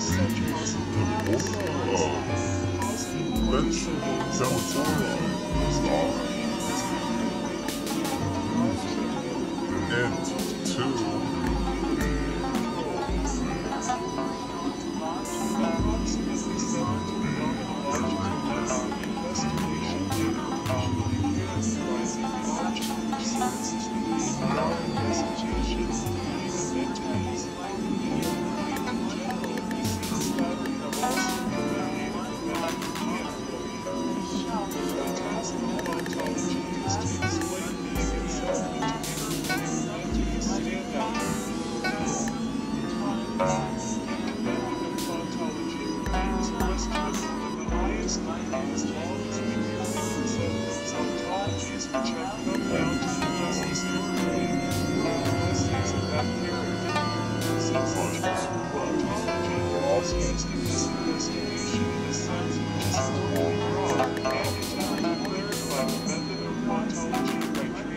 bridges the north of Venture And two.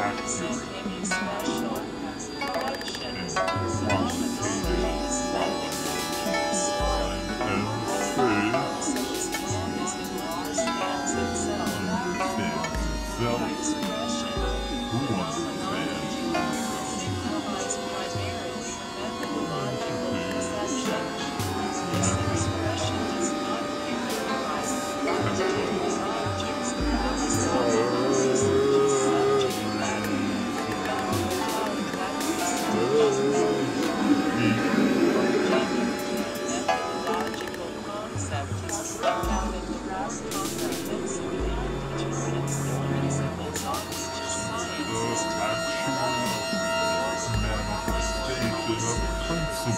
This is a special.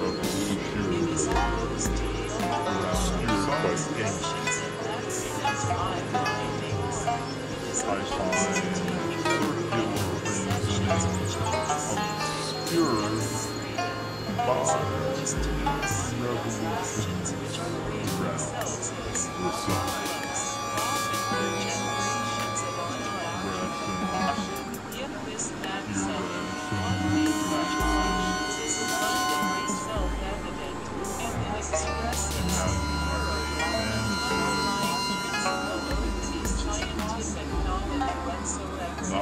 revolutionary. Obscured by ink. I find circular reasoning obscured by revolutions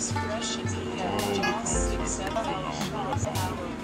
expressions of Joss except for Sean's power.